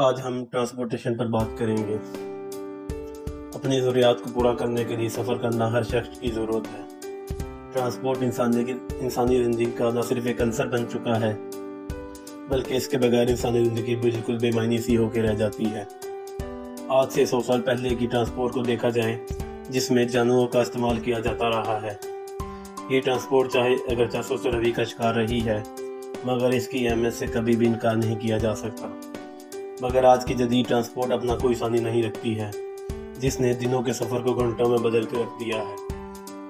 آج ہم ٹرانسپورٹیشن پر بات کریں گے۔ اپنی ضروریات کو پورا کرنے کے لیے سفر کرنا ہر شخص کی ضرورت ہے۔ ٹرانسپورٹ انسانی انسانی زندگی کا نہ صرف ایک عنصر بن چکا ہے، بلکہ اس کے بغیر انسانی زندگی بالکل بے معنی سی ہو کے رہ جاتی ہے۔ آج سے سو سال پہلے کی ٹرانسپورٹ کو دیکھا جائے، جس میں جانوروں کا استعمال کیا جاتا رہا ہے۔ یہ ٹرانسپورٹ چاہے اگر چار سو روی کا شکار رہی ہے، مگر اس کی اہمیت سے کبھی بھی انکار نہیں کیا جا سکتا۔ مگر آج کی جدید ٹرانسپورٹ اپنا کوئی ثانی نہیں رکھتی ہے، جس نے دنوں کے سفر کو گھنٹوں میں بدل کے رکھ دیا ہے۔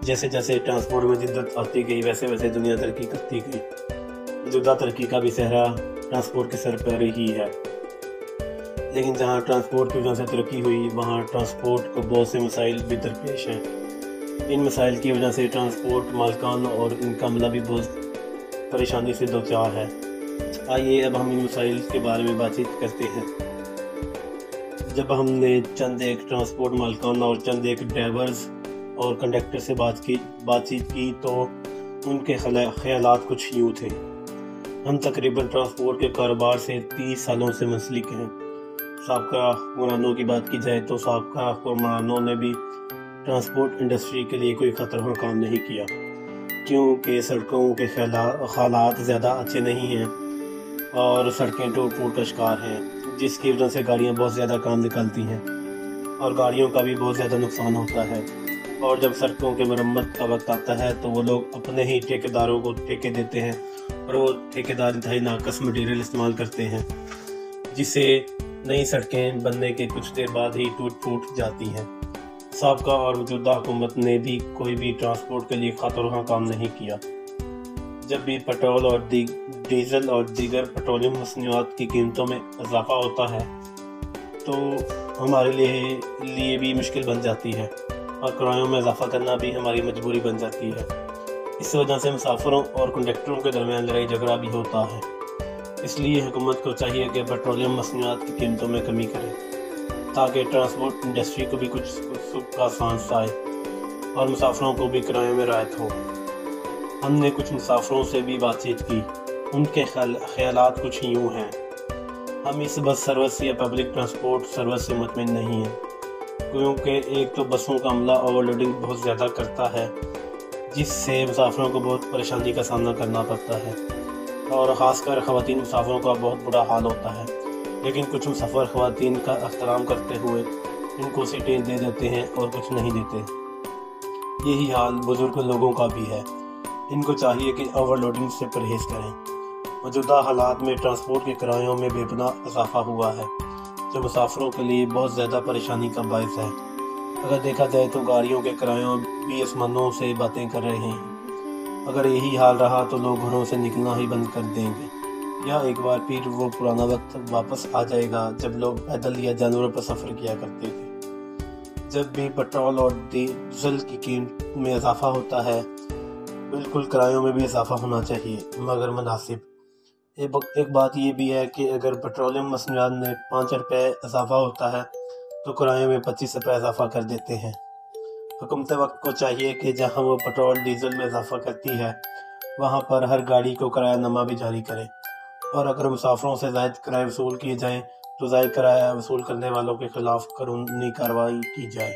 جیسے جیسے ٹرانسپورٹ میں جدت آتی گئی، ویسے ویسے دنیا ترقی کرتی گئی۔ جدہ ترقی کا بھی صحرا ٹرانسپورٹ کے سر پر ہی ہے۔ لیکن جہاں ٹرانسپورٹ کی وجہ سے ترقی ہوئی، وہاں ٹرانسپورٹ کو بہت سے مسائل بھی درپیش ہیں۔ ان مسائل کی وجہ سے ٹرانسپورٹ مالکان اور ان کا عملہ بھی بہت پریشانی سے دو چار ہے۔ آئیے، اب ہم ان مسائل کے بارے میں بات چیت کرتے ہیں۔ جب ہم نے چند ایک ٹرانسپورٹ مالکان اور چند ایک ڈرائیورز اور کنڈکٹر سے بات کی، بات چیت کی، تو ان کے خیالات کچھ یوں تھے۔ ہم تقریباً ٹرانسپورٹ کے کاروبار سے تیس سالوں سے منسلک ہیں۔ سابقہ حکمرانوں کی بات کی جائے تو سابقہ حکمرانوں نے بھی ٹرانسپورٹ انڈسٹری کے لیے کوئی خطرہ کام نہیں کیا۔ کیونکہ سڑکوں کے خالات زیادہ اچھے نہیں ہیں۔ اور سڑکیں ٹوٹ پھوٹ کا شکار ہیں، جس کی وجہ سے گاڑیاں بہت زیادہ کام نکلتی ہیں۔ اور گاڑیوں کا بھی بہت زیادہ نقصان ہوتا ہے۔ اور جب سڑکوں کے مرمت کا وقت آتا ہے، تو وہ لوگ اپنے ہی ٹھیکیداروں کو ٹھیکے دیتے ہیں اور وہ ٹھیکیدار انتہائی ناقص مٹیریل استعمال کرتے ہیں جس سے نئی سڑکیں بننے کے کچھ دیر بعد ہی ٹوٹ پھوٹ جاتی ہیں۔ سابقہ اور موجودہ حکومت نے بھی کوئی بھی ٹرانسپورٹ کے لیے خاطرہ کام نہیں کیا۔ جب بھی پٹرول اور ڈیزل اور دیگر پٹرولیم مصنوعات کی قیمتوں میں اضافہ ہوتا ہے، تو ہمارے لیے لیے بھی مشکل بن جاتی ہے اور کرایوں میں اضافہ کرنا بھی ہماری مجبوری بن جاتی ہے۔ اس وجہ سے مسافروں اور کنڈکٹروں کے درمیان لڑائی جھگڑا بھی ہوتا ہے۔ اس لیے حکومت کو چاہیے کہ پٹرولیم مصنوعات کی قیمتوں میں کمی کرے، تاکہ ٹرانسپورٹ انڈسٹری کو بھی کچھ سکھ کا سانس آئے اور مسافروں کو بھی کرایوں میں رعایت ہو۔ ہم نے کچھ مسافروں سے بھی بات چیت کی۔ ان کے خیالات کچھ یوں ہیں۔ ہم اس بس سروس یا پبلک ٹرانسپورٹ سروس سے مطمئن نہیں ہیں۔ کیونکہ ایک تو بسوں کا عملہ اوور لوڈنگ بہت زیادہ کرتا ہے، جس سے مسافروں کو بہت پریشانی کا سامنا کرنا پڑتا ہے۔ اور خاص کر خواتین مسافروں کا بہت بڑا حال ہوتا ہے۔ لیکن کچھ مسافر خواتین کا احترام کرتے ہوئے ان کو سیٹیں دے دیتے ہیں اور کچھ نہیں دیتے۔ یہی حال بزرگ لوگوں کا بھی ہے۔ ان کو چاہیے کہ اوور لوڈنگ سے پرہیز کریں۔ موجودہ حالات میں ٹرانسپورٹ کے کرایوں میں بے پناہ اضافہ ہوا ہے جو مسافروں کے لیے بہت زیادہ پریشانی کا باعث ہے۔ اگر دیکھا جائے تو گاڑیوں کے کرایوں بھی اسمانوں سے باتیں کر رہے ہیں۔ اگر یہی حال رہا تو لوگ گھروں سے نکلنا ہی بند کر دیں گے۔ یا ایک بار پھر وہ پرانا وقت واپس آ جائے گا جب لوگ پیدل یا جانوروں پر سفر کیا کرتے تھے جب بھی پٹرول اور ڈیزل کی قیمت میں اضافہ ہوتا ہے، بالکل کرایوں میں بھی اضافہ ہونا چاہیے، مگر مناسب ایک بات یہ بھی ہے کہ اگر پٹرولیم مصنوعات میں پانچ روپے اضافہ ہوتا ہے تو کرایوں میں پچیس روپے اضافہ کر دیتے ہیں۔ حکومت وقت کو چاہیے کہ جہاں وہ پٹرول ڈیزل میں اضافہ کرتی ہے، وہاں پر ہر گاڑی کو کرایہ نامہ بھی جاری کرے۔ اور اگر مسافروں سے زائد کرائے وصول کیے جائیں تو زائد کرایہ وصول کرنے والوں کے خلاف قانونی کارروائی کی جائے۔